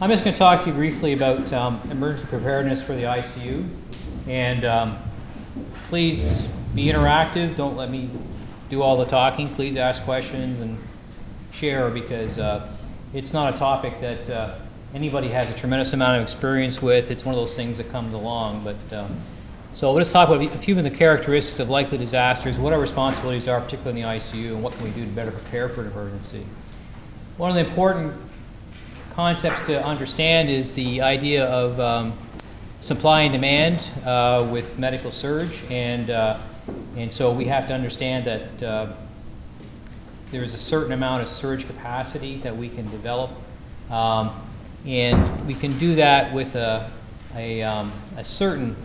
I'm just going to talk to you briefly about um, emergency preparedness for the ICU. And um, please be interactive. Don't let me do all the talking. Please ask questions and share because uh, it's not a topic that uh, anybody has a tremendous amount of experience with. It's one of those things that comes along. But um, so let's talk about a few of the characteristics of likely disasters, what our responsibilities are, particularly in the ICU, and what can we do to better prepare for an emergency. One of the important concepts to understand is the idea of um, supply and demand uh, with medical surge, and uh, and so we have to understand that uh, there is a certain amount of surge capacity that we can develop, um, and we can do that with a a, um, a certain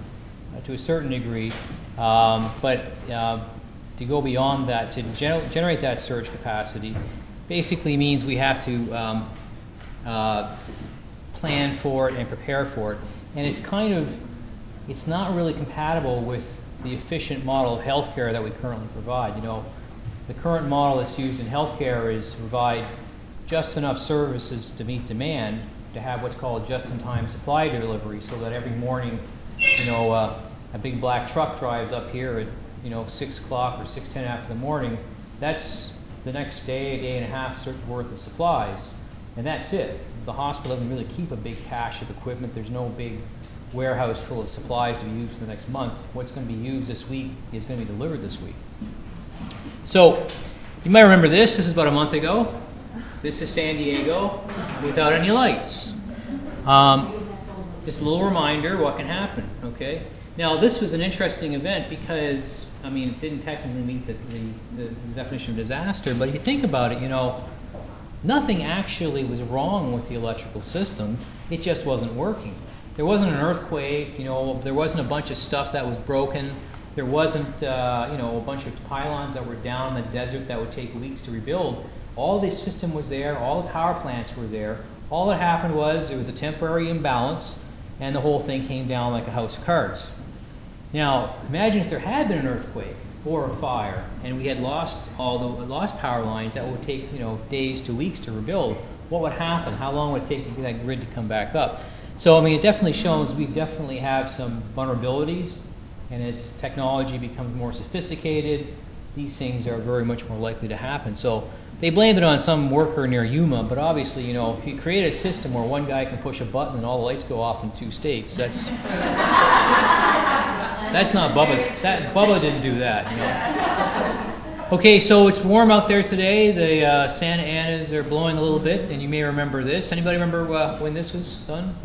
to a certain degree, um, but uh, to go beyond that to gener generate that surge capacity basically means we have to um, uh, plan for it and prepare for it. And it's kind of, it's not really compatible with the efficient model of healthcare that we currently provide. You know, the current model that's used in healthcare is provide just enough services to meet demand to have what's called just-in-time supply delivery so that every morning, you know, uh, a big black truck drives up here at, you know, 6 o'clock or 6.10 after the morning. That's the next day, a day and a half worth of supplies and that's it. The hospital doesn't really keep a big cache of equipment. There's no big warehouse full of supplies to be used for the next month. What's going to be used this week is going to be delivered this week. So you might remember this. This is about a month ago. This is San Diego without any lights. Um, just a little reminder what can happen, okay? Now, this was an interesting event because, I mean, it didn't technically meet the, the, the definition of disaster, but if you think about it, you know, Nothing actually was wrong with the electrical system. It just wasn't working. There wasn't an earthquake, you know, there wasn't a bunch of stuff that was broken. There wasn't, uh, you know, a bunch of pylons that were down in the desert that would take weeks to rebuild. All the system was there, all the power plants were there. All that happened was there was a temporary imbalance and the whole thing came down like a house of cards. Now, imagine if there had been an earthquake or a fire, and we had lost all the lost power lines that would take you know days to weeks to rebuild, what would happen? How long would it take for that grid to come back up? So I mean, it definitely shows we definitely have some vulnerabilities, and as technology becomes more sophisticated, these things are very much more likely to happen. So they blamed it on some worker near Yuma, but obviously, you know, if you create a system where one guy can push a button and all the lights go off in two states, that's that's not Bubba's. That Bubba didn't do that. You know. Okay, so it's warm out there today. The uh, Santa Anas are blowing a little bit, and you may remember this. Anybody remember uh, when this was done?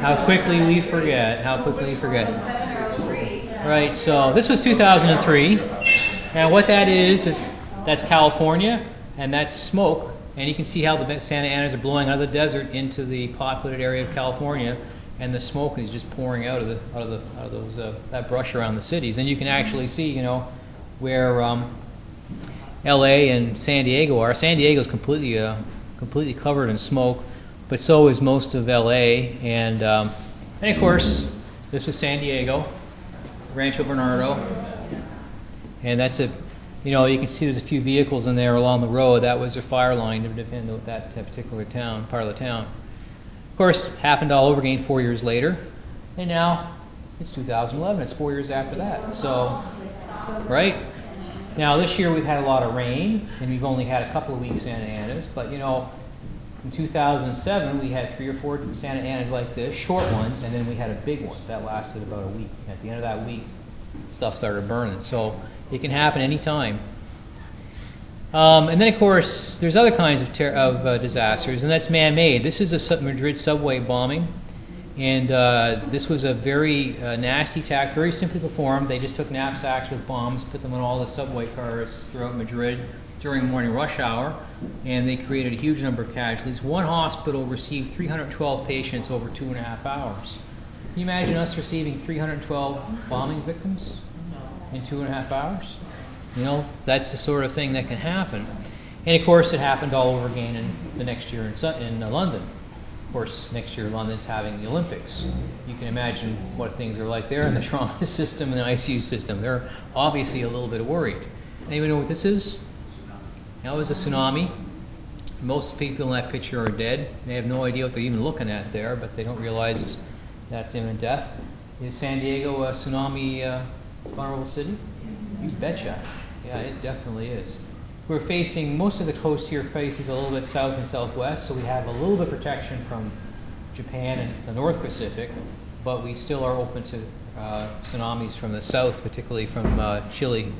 How quickly we forget. How quickly we forget. Right, so this was 2003. Now what that is, is that's California, and that's smoke. And you can see how the Santa Anas are blowing out of the desert into the populated area of California and the smoke is just pouring out of the out of the out of those uh, that brush around the cities, and you can actually see, you know, where um, L.A. and San Diego are. San Diego is completely uh, completely covered in smoke, but so is most of L.A. and um, and of course, this was San Diego, Rancho Bernardo, and that's a you know, you can see there's a few vehicles in there along the road. That was their fire line to defend that particular town, part of the town. Of course, happened all over again four years later, and now it's 2011. It's four years after that. So, right? Now this year we've had a lot of rain, and we've only had a couple of weeks Santa Anas. But you know, in 2007 we had three or four Santa Anas like this, short ones, and then we had a big one that lasted about a week. At the end of that week, stuff started burning. So it can happen anytime. Um, and then, of course, there's other kinds of, of uh, disasters, and that's man-made. This is a Madrid subway bombing, and uh, this was a very uh, nasty attack, very simply performed. They just took knapsacks with bombs, put them on all the subway cars throughout Madrid during morning rush hour, and they created a huge number of casualties. One hospital received 312 patients over two and a half hours. Can you imagine us receiving 312 bombing victims in two and a half hours? You know, that's the sort of thing that can happen. And of course, it happened all over again in the next year in, in uh, London. Of course, next year London's having the Olympics. You can imagine what things are like there in the trauma system and the ICU system. They're obviously a little bit worried. Anybody know what this is? That was a tsunami. Most people in that picture are dead. They have no idea what they're even looking at there, but they don't realize that's imminent death. Is San Diego a tsunami uh, vulnerable city? You betcha. Yeah, it definitely is. We're facing, most of the coast here faces a little bit south and southwest, so we have a little bit of protection from Japan and the North Pacific, but we still are open to uh, tsunamis from the south, particularly from uh, Chile.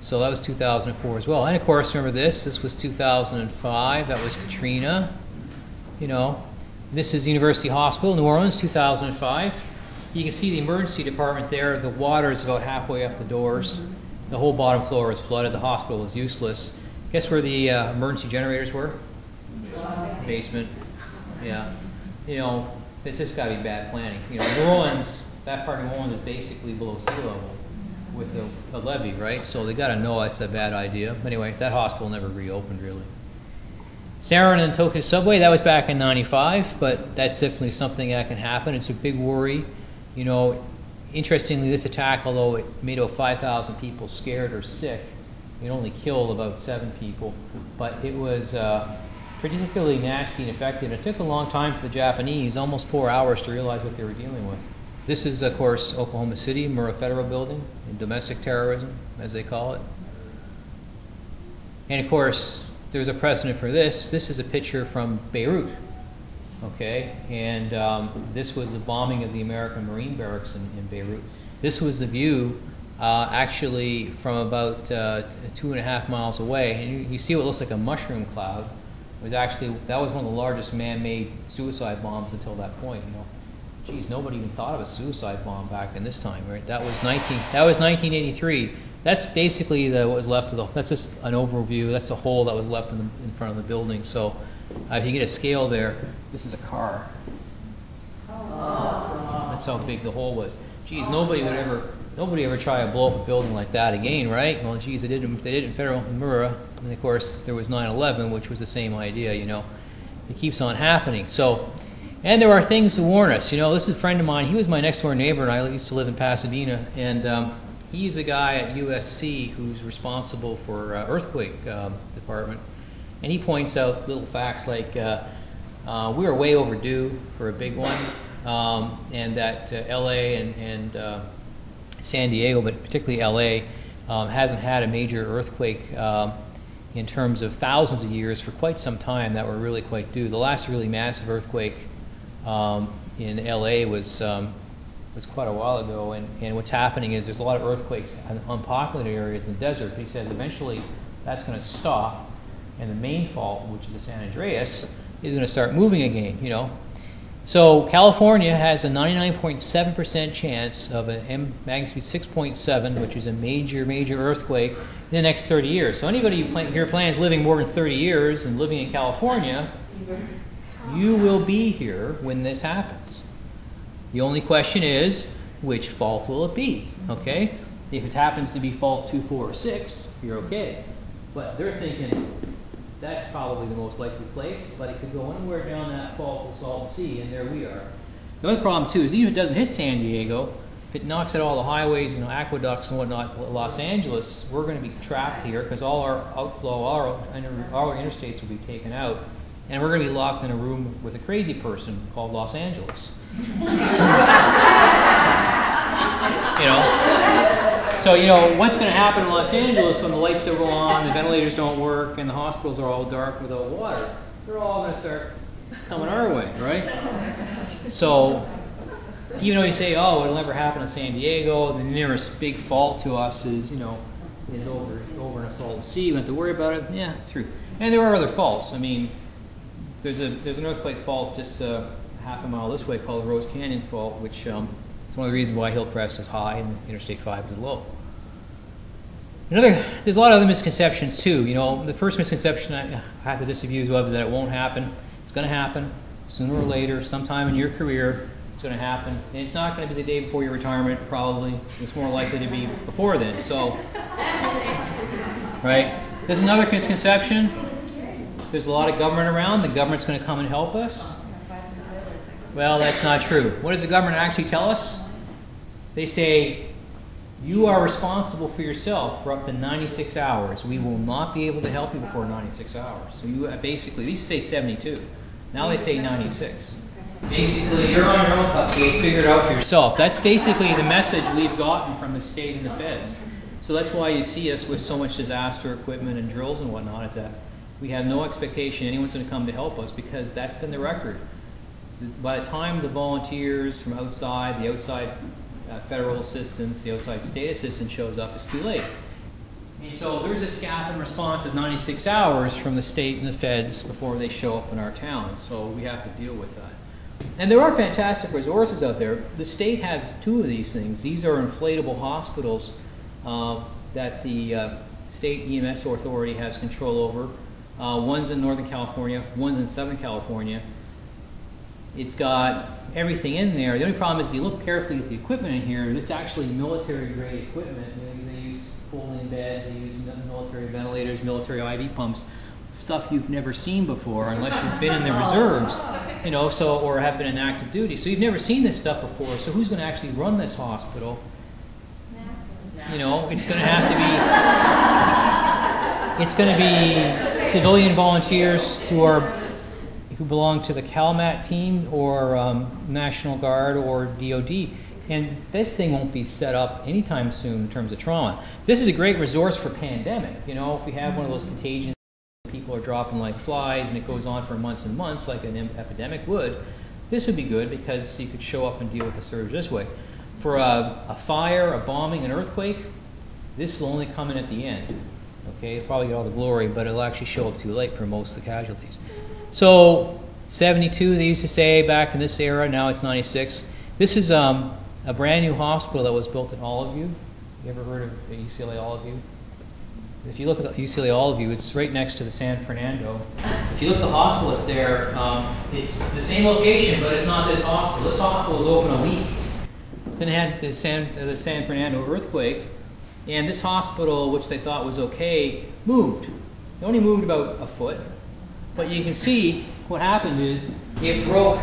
So that was 2004 as well. And of course, remember this, this was 2005, that was Katrina. You know, this is University Hospital, New Orleans, 2005. You can see the emergency department there. The water is about halfway up the doors. The whole bottom floor is flooded. The hospital is useless. Guess where the uh, emergency generators were? Basement. Yeah. You know, this has got to be bad planning. You know, New Orleans, that part of New Orleans is basically below sea level with a, a levee, right? So they got to know that's a bad idea. Anyway, that hospital never reopened really. Sarin and Tokyo subway, that was back in 95, but that's definitely something that can happen. It's a big worry. You know, interestingly, this attack, although it made over 5,000 people scared or sick, it only killed about seven people. But it was uh, particularly nasty and effective. It took a long time for the Japanese, almost four hours, to realize what they were dealing with. This is, of course, Oklahoma City, Murrah Federal Building, domestic terrorism, as they call it. And of course, there's a precedent for this. This is a picture from Beirut, okay? And um, this was the bombing of the American Marine barracks in, in Beirut. This was the view uh, actually from about uh, two and a half miles away. And you, you see what looks like a mushroom cloud. It was actually, that was one of the largest man-made suicide bombs until that point, you know. Geez, nobody even thought of a suicide bomb back in this time, right? That was 19, that was 1983. That's basically the, what was left of the, that's just an overview. That's a hole that was left in, the, in front of the building. So uh, if you get a scale there, this is a car. That's how big the hole was. Geez, nobody would ever, nobody ever try to blow up a building like that again, right? Well, geez, they did, they did in Federal Murrah, and of course there was 9/11, which was the same idea. You know, it keeps on happening. So, and there are things to warn us. You know, this is a friend of mine. He was my next door neighbor, and I used to live in Pasadena, and um, he's a guy at USC who's responsible for uh, earthquake um, department, and he points out little facts like uh, uh, we are way overdue for a big one, um, and that uh, LA and, and uh, San Diego, but particularly LA, um, hasn't had a major earthquake um, in terms of thousands of years for quite some time that were really quite due. The last really massive earthquake um, in LA was um, was quite a while ago, and, and what's happening is there's a lot of earthquakes in unpopulated areas in the desert. But He said eventually that's going to stop, and the main fault, which is the San Andreas, is going to start moving again. You know, so California has a 99.7% chance of a M magnitude 6.7, which is a major, major earthquake in the next 30 years. So anybody who here plans living more than 30 years and living in California, you will be here when this happens. The only question is, which fault will it be? Okay? If it happens to be fault 2, 4, or 6, you're okay. But they're thinking that's probably the most likely place, but it could go anywhere down that fault to Salton Sea, and there we are. The other problem, too, is even if it doesn't hit San Diego, if it knocks out all the highways, you know, aqueducts and whatnot, Los Angeles, we're going to be trapped here because all our outflow, our, our interstates will be taken out, and we're going to be locked in a room with a crazy person called Los Angeles. you know? So, you know, what's going to happen in Los Angeles when the lights don't go on, the ventilators don't work, and the hospitals are all dark without water? They're all going to start coming our way, right? So, even though you say, oh, it'll never happen in San Diego, the nearest big fault to us is, you know, is over over in a Salton Sea. You don't have to worry about it. Yeah, it's true. And there are other faults. I mean, there's a there's an earthquake fault just uh, half a mile this way called the Rose Canyon Fault, which um, one of the reasons why Hillcrest is high and Interstate 5 is low. Another, there's a lot of other misconceptions too. You know, the first misconception I have to disabuse of is that it won't happen. It's going to happen sooner or later, sometime in your career. It's going to happen, and it's not going to be the day before your retirement. Probably, it's more likely to be before then. So, right? There's another misconception. There's a lot of government around. The government's going to come and help us. Well, that's not true. What does the government actually tell us? They say, You are responsible for yourself for up to 96 hours. We will not be able to help you before 96 hours. So you uh, basically, these say 72. Now they say 96. Basically, you're on your own, cupcake. Figure it out for yourself. That's basically the message we've gotten from the state and the feds. So that's why you see us with so much disaster equipment and drills and whatnot. Is that we have no expectation anyone's going to come to help us because that's been the record. By the time the volunteers from outside, the outside uh, federal assistance, the outside state assistance shows up, it's too late. And so there's this gap in response of 96 hours from the state and the feds before they show up in our town. So we have to deal with that. And there are fantastic resources out there. The state has two of these things. These are inflatable hospitals uh, that the uh, state EMS authority has control over. Uh, one's in Northern California, one's in Southern California. It's got everything in there. The only problem is if you look carefully at the equipment in here, it's actually military grade equipment. They use folding beds, they use military ventilators, military IV pumps stuff you've never seen before unless you've been in the reserves, you know, so or have been in active duty. So you've never seen this stuff before. So who's going to actually run this hospital? You know, it's going to have to be it's going to be civilian volunteers who are who belong to the CalMat team or um, National Guard or DoD. And this thing won't be set up anytime soon in terms of trauma. This is a great resource for pandemic. You know, if we have one of those contagions people are dropping like flies and it goes on for months and months like an epidemic would, this would be good because you could show up and deal with the surge this way. For a, a fire, a bombing, an earthquake, this will only come in at the end. Okay, it'll probably get all the glory, but it'll actually show up too late for most of the casualties. So 72, they used to say back in this era, now it's 96. This is um, a brand new hospital that was built at Olive View. You ever heard of UCLA Olive View? if you look at UCLA Olive View, it's right next to the San Fernando. If you look at the hospital that's there, um, it's the same location, but it's not this hospital. This hospital was open a week. Then had the San, uh, the San Fernando earthquake, and this hospital, which they thought was okay, moved. It only moved about a foot, but you can see what happened is it broke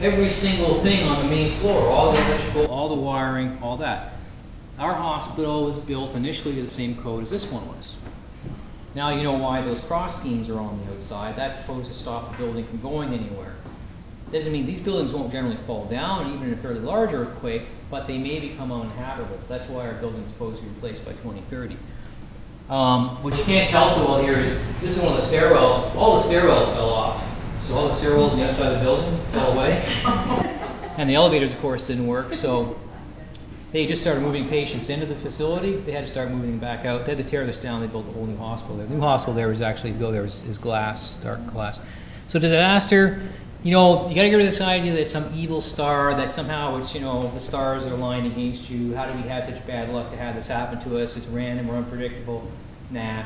every single thing on the main floor, all the electrical, all the wiring, all that. Our hospital was built initially to the same code as this one was. Now you know why those cross beams are on the outside. That's supposed to stop the building from going anywhere. Doesn't mean these buildings won't generally fall down, even in a fairly large earthquake, but they may become uninhabitable. That's why our building is supposed to be replaced by 2030. Um, what you can't tell so well here is this is one of the stairwells. All the stairwells fell off. So all the stairwells on the outside of the building fell away. and the elevators, of course, didn't work. So they just started moving patients into the facility. They had to start moving them back out. They had to tear this down. They built a whole new hospital there. The new hospital there was actually, go there is, is glass, dark glass. So disaster, you know, you got to get rid of this idea that some evil star, that somehow it's, you know, the stars are aligned against you. How do we have such bad luck to have this happen to us? It's random or unpredictable. Nah,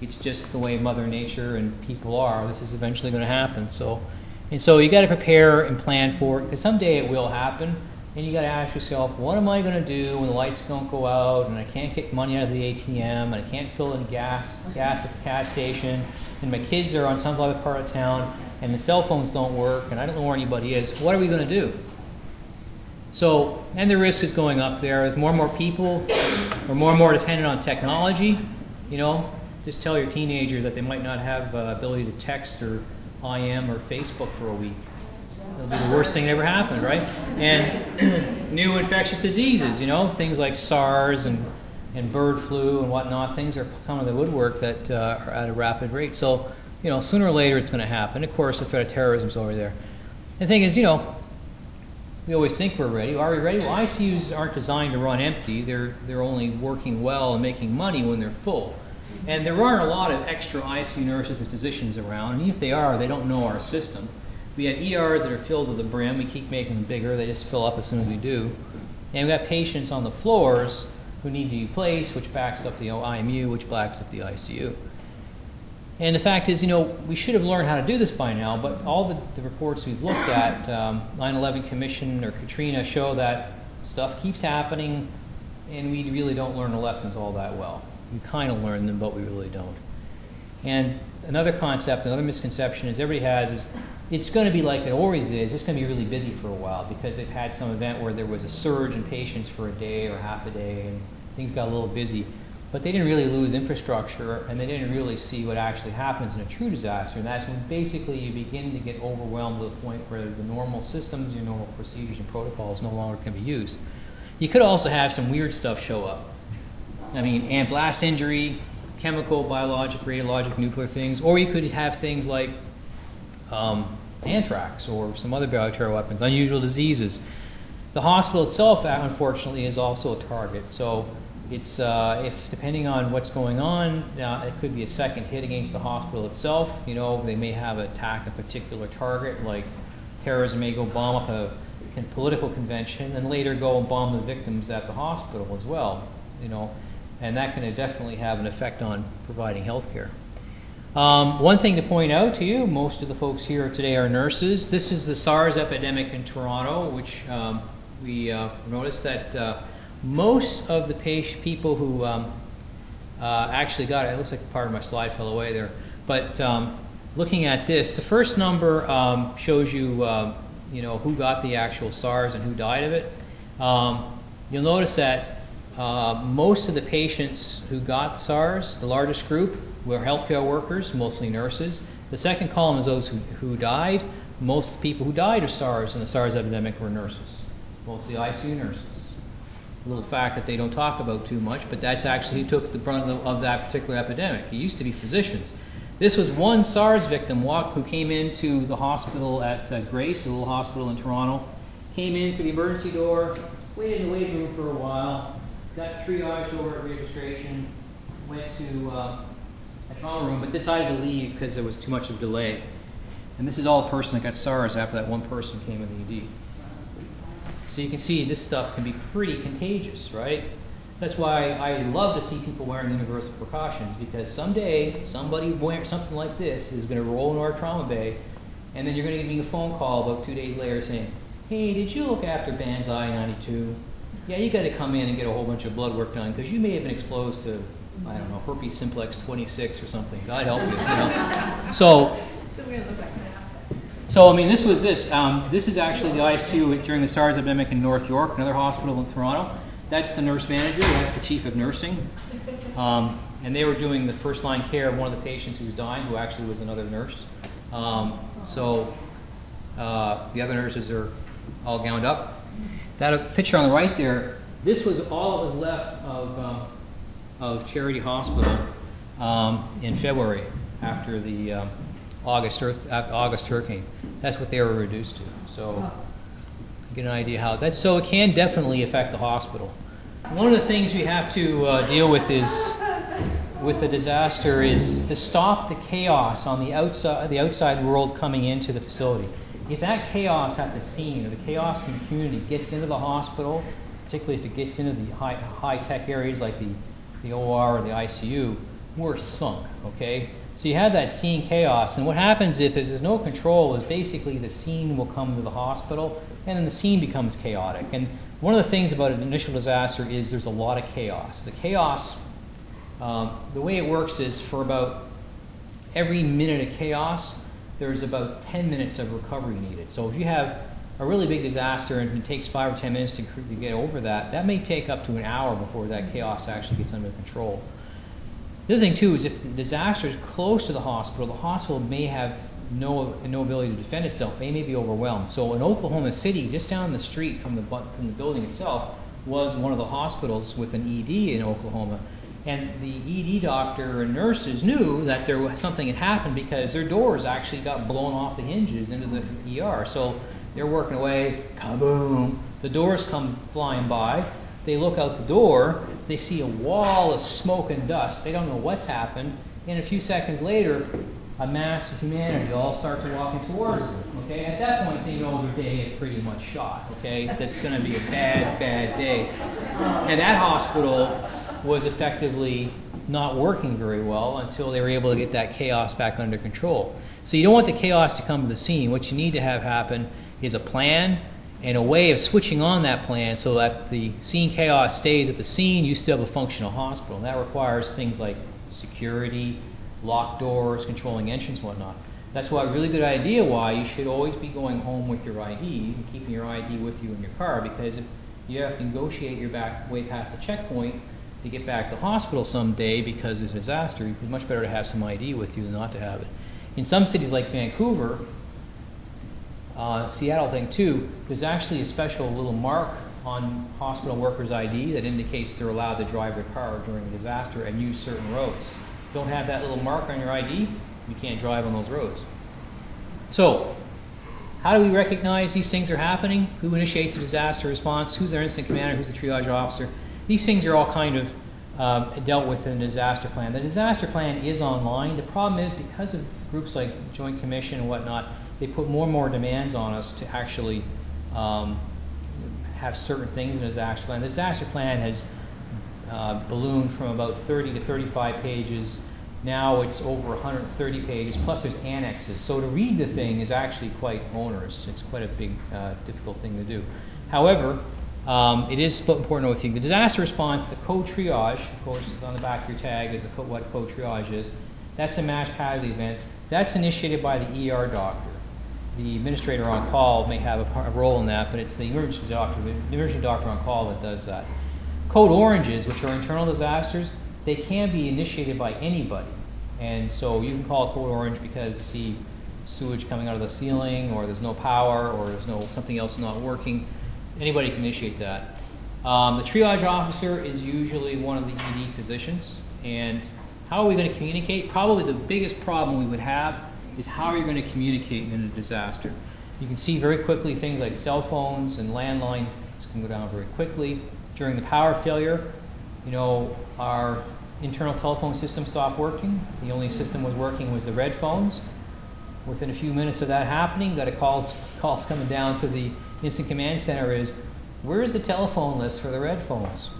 it's just the way Mother Nature and people are. This is eventually going to happen. So, and so you got to prepare and plan for it because someday it will happen and you got to ask yourself, what am I going to do when the lights don't go out and I can't get money out of the ATM and I can't fill in gas gas at the gas station and my kids are on some other part of town and the cell phones don't work and I don't know where anybody is. What are we going to do? So, and the risk is going up there as more and more people are more and more dependent on technology. You know, just tell your teenager that they might not have uh, ability to text or IM or Facebook for a week. It'll be the worst thing that ever happened, right? And new infectious diseases, you know, things like SARS and, and bird flu and whatnot, things are coming to the woodwork that uh, are at a rapid rate. So, you know, sooner or later it's going to happen. Of course, the threat of terrorism is over there. The thing is, you know, we always think we're ready. Are we ready? Well, ICUs aren't designed to run empty. They're, they're only working well and making money when they're full. And there aren't a lot of extra ICU nurses and physicians around. And if they are, they don't know our system. We have ERs that are filled to the brim. We keep making them bigger. They just fill up as soon as we do. And we've got patients on the floors who need to be placed, which backs up the IMU, which backs up the ICU. And the fact is, you know, we should have learned how to do this by now, but all the, the reports we've looked at, 9-11 um, Commission or Katrina, show that stuff keeps happening and we really don't learn the lessons all that well. We kind of learn them, but we really don't. And another concept, another misconception is everybody has is it's going to be like it always is. It's going to be really busy for a while because they've had some event where there was a surge in patients for a day or half a day, and things got a little busy. But they didn't really lose infrastructure, and they didn't really see what actually happens in a true disaster. And that's when basically you begin to get overwhelmed to the point where the normal systems, your normal procedures and protocols no longer can be used. You could also have some weird stuff show up. I mean, and blast injury, chemical, biologic, radiologic, nuclear things, or you could have things like um, anthrax or some other bacterial weapons, unusual diseases. The hospital itself, unfortunately, is also a target. So it's uh, if depending on what's going on, uh, it could be a second hit against the hospital itself. You know, they may have attacked a particular target, like terrorism may go bomb up a political convention, and later go and bomb the victims at the hospital as well. You know, and that can definitely have an effect on providing health care. Um, one thing to point out to you, most of the folks here today are nurses. This is the SARS epidemic in Toronto, which um, we uh, noticed that uh, most of the people who um, uh, actually got it, it looks like part of my slide fell away there, but um, looking at this, the first number um, shows you, um, you know, who got the actual SARS and who died of it. you'll notice that uh, most of the patients who got SARS, the largest group, were healthcare workers, mostly nurses. The second column is those who, who died. Most people who died of SARS in the SARS epidemic were nurses, mostly ICU nurses. Little fact that they don't talk about too much, but that's actually who took the brunt of that particular epidemic. It used to be physicians. This was one SARS victim walk, who came into the hospital at uh, Grace, a little hospital in Toronto, came in through the emergency door, waited in the waiting room for a while, got triaged over at registration, went to uh, a trauma room, but decided to leave because there was too much of delay. And this is all a person that got SARS after that one person came in the ED. So you can see this stuff can be pretty contagious, right? That's why I love to see people wearing universal precautions because someday somebody wearing something like this is going to roll into our trauma bay and then you're going to get me a phone call about two days later saying, hey, did you look after Banzai 92? Yeah, you got to come in and get a whole bunch of blood work done because you may have been exposed to, I don't know, herpes simplex 26 or something. God help you, you know. So, so I mean, this was this. Um, this is actually the ICU during the SARS epidemic in North York, another hospital in Toronto. That's the nurse manager. That's the chief of nursing. Um, and they were doing the first line care of one of the patients who was dying, who actually was another nurse. Um, so uh, the other nurses are all gowned up. That picture on the right there, this was all that was left of, um, of Charity Hospital um, in February after the um, August, earth, August hurricane. That's what they were reduced to. So get an idea how that's so it can definitely affect the hospital. One of the things we have to uh, deal with is with the disaster is to stop the chaos on the outside the outside world coming into the facility if that chaos at the scene or the chaos in the community gets into the hospital, particularly if it gets into the high, high tech areas like the, the OR or the ICU, we're sunk, okay? So you have that scene chaos, and what happens if there's no control is basically the scene will come to the hospital, and then the scene becomes chaotic. And one of the things about an initial disaster is there's a lot of chaos. The chaos, um, the way it works is for about every minute of chaos, there's about 10 minutes of recovery needed. So if you have a really big disaster and it takes five or 10 minutes to, to get over that, that may take up to an hour before that chaos actually gets under control. The other thing too is if the disaster is close to the hospital, the hospital may have no, no ability to defend itself. They may be overwhelmed. So in Oklahoma City, just down the street from the, from the building itself, was one of the hospitals with an ED in Oklahoma. And the ED doctor and nurses knew that there was something had happened because their doors actually got blown off the hinges into the ER. So they're working away, kaboom. The doors come flying by. They look out the door. They see a wall of smoke and dust. They don't know what's happened. And a few seconds later, a mass of humanity all starts walking towards them. Okay, at that point they know their day is pretty much shot. Okay, that's going to be a bad, bad day. And that hospital was effectively not working very well until they were able to get that chaos back under control. So you don't want the chaos to come to the scene. What you need to have happen is a plan and a way of switching on that plan so that the scene chaos stays at the scene, you still have a functional hospital. And that requires things like security, locked doors, controlling entrance, whatnot. That's why a really good idea why you should always be going home with your ID and keeping your ID with you in your car because if you have to negotiate your back way past the checkpoint, to get back to the hospital someday because there's a disaster, it's much better to have some ID with you than not to have it. In some cities like Vancouver, uh, Seattle thing too, there's actually a special little mark on hospital workers' ID that indicates they're allowed to drive their car during a disaster and use certain roads. Don't have that little mark on your ID, you can't drive on those roads. So, how do we recognize these things are happening? Who initiates the disaster response? Who's our incident commander? Who's the triage officer? These things are all kind of um, dealt with in a disaster plan. The disaster plan is online. The problem is because of groups like Joint Commission and whatnot, they put more and more demands on us to actually um, have certain things in the disaster plan. The disaster plan has uh, ballooned from about 30 to 35 pages. Now it's over 130 pages, plus there's annexes. So to read the thing is actually quite onerous. It's quite a big, uh, difficult thing to do. However, um, it is important to thing. The disaster response, the code triage, of course, on the back of your tag is co what code triage is. That's a mass casualty event. That's initiated by the ER doctor the administrator on call may have a, a, role in that, but it's the emergency doctor, the emergency doctor on call that does that. Code oranges, which are internal disasters, they can be initiated by anybody. And so you can call code orange because you see sewage coming out of the ceiling, or there's no power, or there's no something else not working. Anybody can initiate that. Um, the triage officer is usually one of the ED physicians. And how are we going to communicate? Probably the biggest problem we would have is how you're going to communicate in a disaster. You can see very quickly things like cell phones and landlines can go down very quickly. During the power failure, you know, our internal telephone system stopped working. The only system was working was the red phones. Within a few minutes of that happening, got a call calls coming down to the incident command center is, where is the telephone list for the red phones?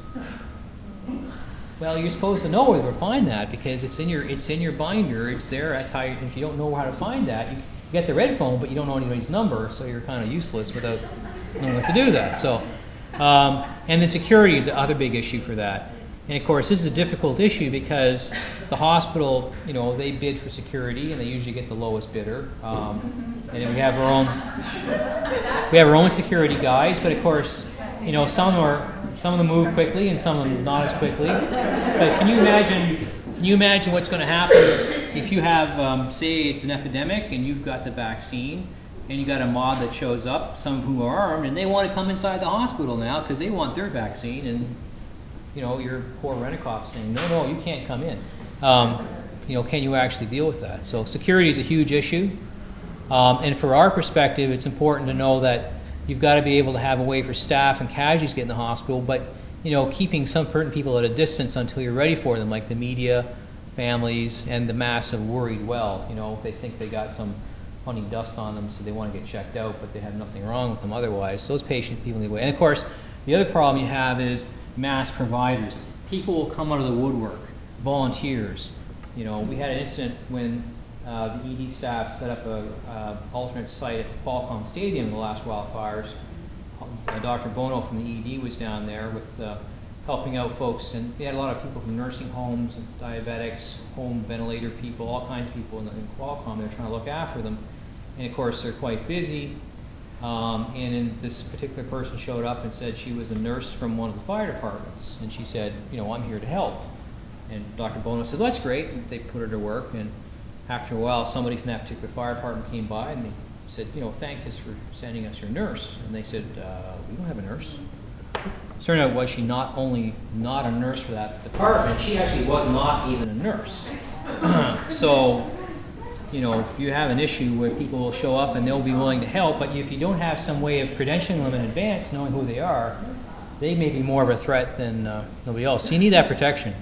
Well, you're supposed to know where to find that because it's in your it's in your binder. It's there. That's how. You, if you don't know how to find that, you, get the red phone, but you don't know anybody's number, so you're kind of useless without knowing what to do that. So, um, and the security is the other big issue for that. And of course, this is a difficult issue because the hospital, you know, they bid for security and they usually get the lowest bidder. Um, and then we have our own we have our own security guys, but of course, you know, some are some of them move quickly and some of them not as quickly. But can you imagine? Can you imagine what's going to happen if you have, um, say, it's an epidemic and you've got the vaccine and you got a mob that shows up, some of whom are armed, and they want to come inside the hospital now because they want their vaccine, and you know your poor rent saying, no, no, you can't come in. Um, you know, can you actually deal with that? So security is a huge issue, um, and for our perspective, it's important to know that You've got to be able to have a way for staff and casualties to get in the hospital, but you know, keeping some certain people at a distance until you're ready for them, like the media, families, and the mass of worried well. You know, they think they got some funny dust on them, so they want to get checked out, but they have nothing wrong with them otherwise. Those patients, people need to wait. And of course, the other problem you have is mass providers. People will come out of the woodwork, volunteers. You know, we had an incident when uh, the ED staff set up an alternate site at the Qualcomm Stadium in the last wildfires. Uh, Dr. Bono from the ED was down there with uh, helping out folks, and we had a lot of people from nursing homes, and diabetics, home ventilator people, all kinds of people in, in Qualcomm. They're trying to look after them, and of course they're quite busy. Um, and this particular person showed up and said she was a nurse from one of the fire departments, and she said, you know, I'm here to help. And Dr. Bono said, that's great. And they put her to work, and after a while, somebody from that particular fire department came by and they said, you know, thank us for sending us your nurse. And they said, uh, we don't have a nurse. Turned out was she not only not a nurse for that department, she actually was not even a nurse. so, you know, you have an issue where people will show up and they'll be willing to help, but if you don't have some way of credentialing them in advance, knowing who they are, they may be more of a threat than uh, nobody else. So you need that protection.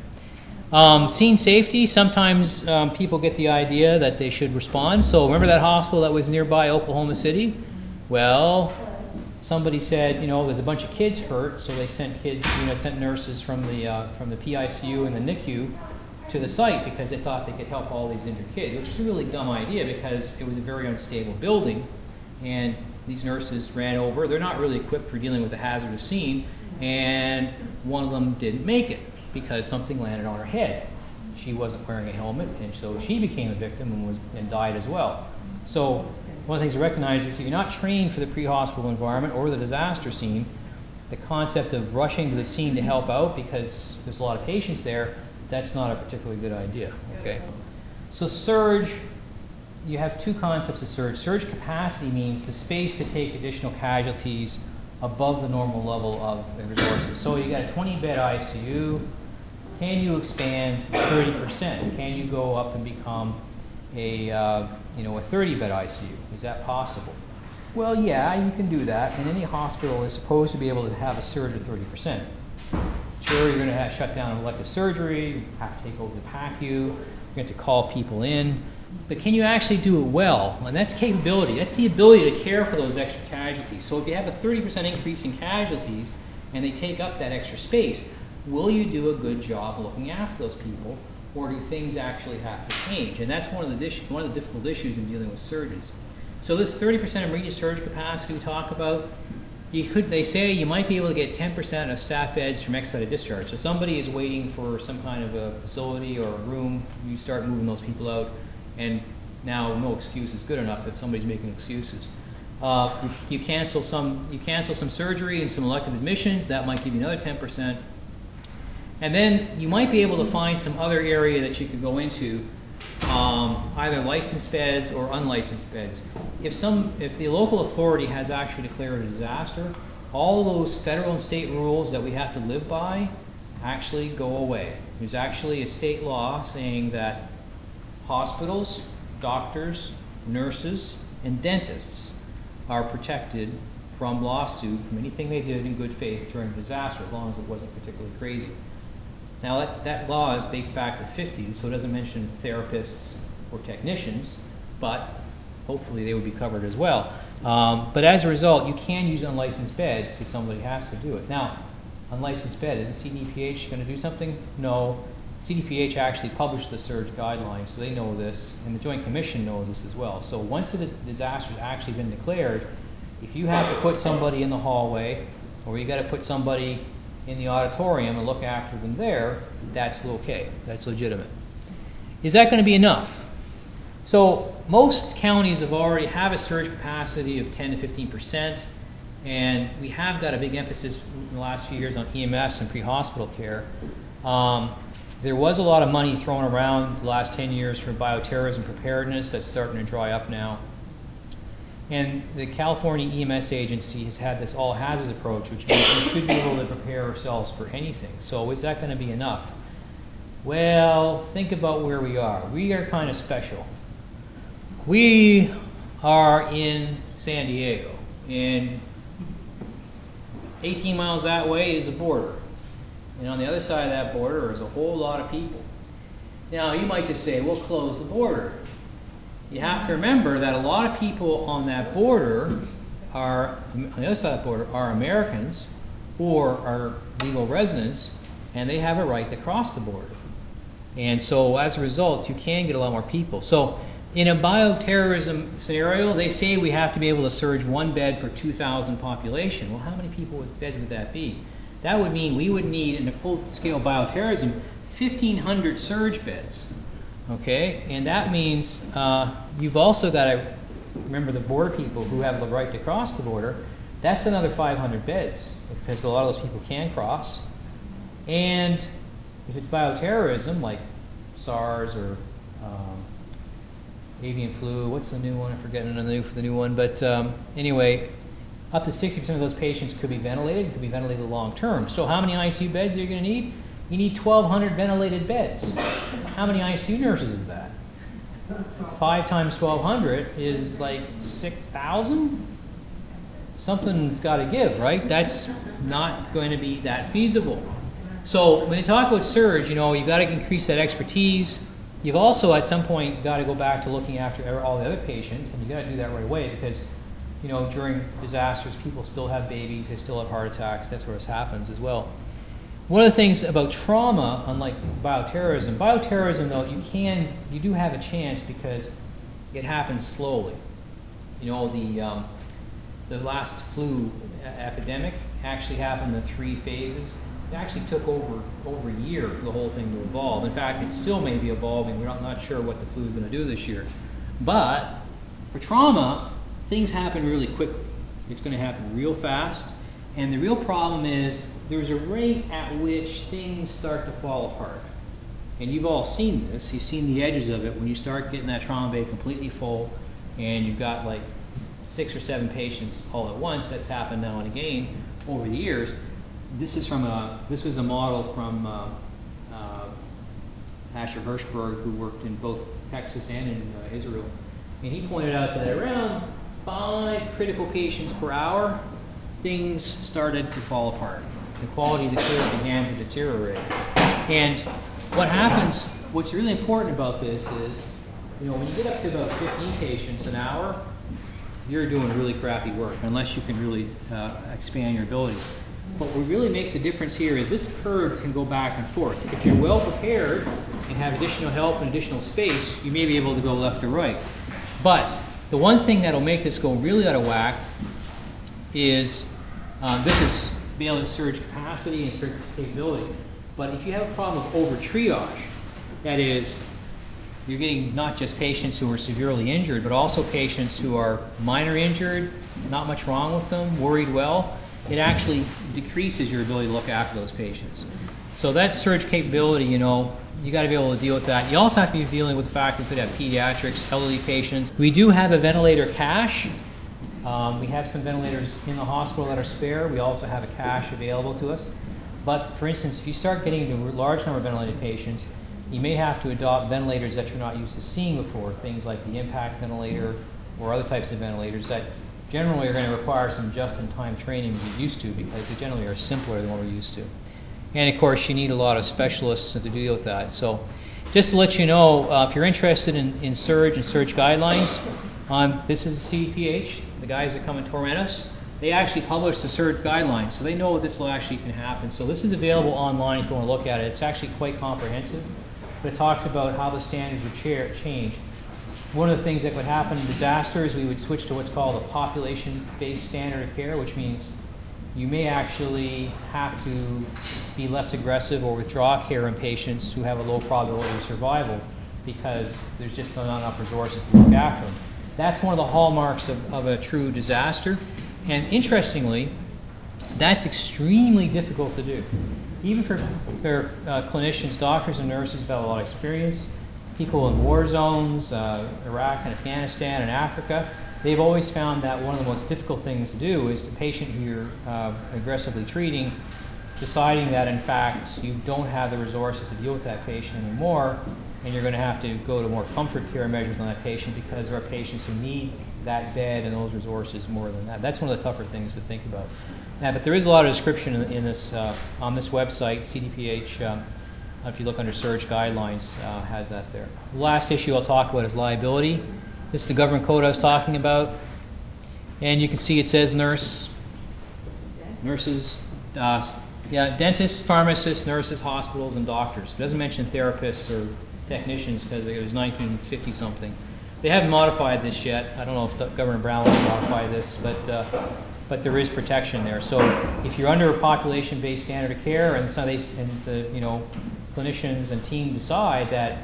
Um, scene safety, sometimes um, people get the idea that they should respond. So remember that hospital that was nearby Oklahoma City? Well, somebody said, you know, there's a bunch of kids hurt, so they sent kids, you know, sent nurses from the, uh, from the PICU and the NICU to the site because they thought they could help all these injured kids, which is a really dumb idea because it was a very unstable building and these nurses ran over. They're not really equipped for dealing with a hazardous scene, and one of them didn't make it because something landed on her head. She wasn't wearing a helmet, and so she became a victim and, was, and died as well. So one of the things to recognize is if you're not trained for the pre-hospital environment or the disaster scene, the concept of rushing to the scene to help out because there's a lot of patients there, that's not a particularly good idea, okay? So surge, you have two concepts of surge. Surge capacity means the space to take additional casualties above the normal level of resources. So you got a 20 bed ICU, can you expand 30%? Can you go up and become a, uh, you know, a 30 bed ICU? Is that possible? Well, yeah, you can do that, and any hospital is supposed to be able to have a surge of 30%. Sure, you're going to have shut down elective surgery, have to take over the PACU, you're going to to call people in, but can you actually do it well? And that's capability. That's the ability to care for those extra casualties. So if you have a 30% increase in casualties and they take up that extra space, will you do a good job looking after those people or do things actually have to change? And that's one of the, one of the difficult issues in dealing with surges. So this 30% immediate surge capacity we talk about, you could, they say you might be able to get 10% of staff beds from expedited discharge. So somebody is waiting for some kind of a facility or a room, you start moving those people out, and now no excuse is good enough if somebody's making excuses. Uh, you, you, cancel some, you cancel some surgery and some elective admissions, that might give you another 10%. And then you might be able to find some other area that you could go into um, either licensed beds or unlicensed beds. If some, if the local authority has actually declared a disaster, all those federal and state rules that we have to live by actually go away. There's actually a state law saying that hospitals, doctors, nurses, and dentists are protected from lawsuit from anything they did in good faith during a disaster, as long as it wasn't particularly crazy. Now, that, that law dates back to the 50s, so it doesn't mention therapists or technicians, but hopefully they would be covered as well. Um, but as a result, you can use unlicensed beds if somebody has to do it. Now, unlicensed bed, is the CDPH going to do something? No. CDPH actually published the surge guidelines, so they know this, and the Joint Commission knows this as well. So once the disaster has actually been declared, if you have to put somebody in the hallway, or you got to put somebody in the auditorium and look after them there, that's okay. That's legitimate. Is that going to be enough? So most counties have already have a surge capacity of 10 to 15 percent, and we have got a big emphasis in the last few years on EMS and pre-hospital care. Um, there was a lot of money thrown around the last 10 years for bioterrorism preparedness that's starting to dry up now. And the California EMS agency has had this all hazards approach, which means we should be able to prepare ourselves for anything. So is that going to be enough? Well, think about where we are. We are kind of special. We are in San Diego, and 18 miles that way is a border. And on the other side of that border is a whole lot of people. Now, you might just say, we'll close the border you have to remember that a lot of people on that border are, on the other side of the border, are Americans or are legal residents, and they have a right to cross the border. And so as a result, you can get a lot more people. So in a bioterrorism scenario, they say we have to be able to surge one bed per 2,000 population. Well, how many people with beds would that be? That would mean we would need, in a full-scale bioterrorism, 1,500 surge beds. Okay, and that means uh, you've also got to remember the border people who have the right to cross the border. That's another 500 beds because a lot of those people can cross. And if it's bioterrorism, like SARS or um, avian flu, what's the new one? I'm forgetting the new for the new one. But um, anyway, up to 60% of those patients could be ventilated, could be ventilated long term. So how many ICU beds are you going to need? You need 1,200 ventilated beds. How many ICU nurses is that? 5 times 1,200 is like 6,000? Something's got to give, right? That's not going to be that feasible. So when you talk about surge, you know, you've got to increase that expertise. You've also, at some point, got to go back to looking after all the other patients, and you've got to do that right away because, you know, during disasters, people still have babies, they still have heart attacks, that's where it happens as well. One of the things about trauma, unlike bioterrorism, bioterrorism though, you can, you do have a chance because it happens slowly. You know, the, um, the last flu epidemic actually happened in three phases. It actually took over, over a year for the whole thing to evolve. In fact, it still may be evolving. We're not, not sure what the flu is going to do this year. But for trauma, things happen really quickly. It's going to happen real fast And the real problem is there's a rate at which things start to fall apart. And you've all seen this. You've seen the edges of it when you start getting that trauma bay completely full and you've got like six or seven patients all at once. That's happened now and again over the years. This is from a, this was a model from uh, uh, Asher Hirshberg, who worked in both Texas and in uh, Israel. And he pointed out that around five critical patients per hour, things started to fall apart. The quality of the care began to deteriorate. And what happens, what's really important about this is, you know, when you get up to about 15 patients an hour, you're doing really crappy work unless you can really uh, expand your ability. But what really makes a difference here is this curve can go back and forth. If you're well prepared and have additional help and additional space, you may be able to go left or right. But the one thing that'll make this go really out of whack is um, this is bailiff surge capacity and surge capability. But if you have a problem of over triage, that is, you're getting not just patients who are severely injured, but also patients who are minor injured, not much wrong with them, worried well, it actually decreases your ability to look after those patients. So that surge capability, you know, you got to be able to deal with that. You also have to be dealing with the fact that we could have pediatrics, elderly patients. We do have a ventilator cache. Um, we have some ventilators in the hospital that are spare. We also have a cache available to us. But for instance, if you start getting into a large number of ventilated patients, you may have to adopt ventilators that you're not used to seeing before, things like the impact ventilator or other types of ventilators that generally are going to require some just-in-time training to get used to because they generally are simpler than what we're used to. And of course, you need a lot of specialists to deal with that. So just to let you know, uh, if you're interested in, in surge and surge guidelines, um, this is CDPH, the guys that come and torment us. They actually publish the surge guidelines, so they know this will actually can happen. So this is available online if you want to look at it. It's actually quite comprehensive, but it talks about how the standards would change. One of the things that would happen in disasters, we would switch to what's called a population-based standard of care, which means you may actually have to be less aggressive or withdraw care in patients who have a low probability of survival because there's just not enough resources to look after them. That's one of the hallmarks of, of a true disaster. And interestingly, that's extremely difficult to do. Even for, for uh, clinicians, doctors, and nurses who have a lot of experience, people in war zones, uh, Iraq and Afghanistan and Africa, they've always found that one of the most difficult things to do is the patient who you're uh, aggressively treating, deciding that in fact you don't have the resources to deal with that patient anymore, and you're going to have to go to more comfort care measures on that patient because there are patients who need that bed and those resources more than that. That's one of the tougher things to think about. Yeah, but there is a lot of description in, in this uh, on this website, CDPH. Um, if you look under surge guidelines, uh, has that there. The last issue I'll talk about is liability. This is the government code I was talking about. And you can see it says nurse, nurses, uh, yeah, dentists, pharmacists, nurses, hospitals, and doctors. It doesn't mention therapists or technicians because it was 1950 something. They haven't modified this yet. I don't know if Governor Brown will modify this, but uh, but there is protection there. So if you're under a population-based standard of care, and they, and the you know clinicians and team decide that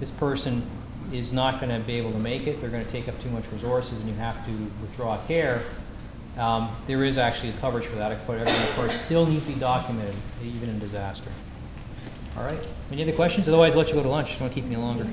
this person is not going to be able to make it, they're going to take up too much resources and you have to withdraw care, um, there is actually coverage for that. Of course, still needs to be documented, even in disaster. All right. Any other questions? Otherwise, I'll let you go to lunch. Don't keep me longer.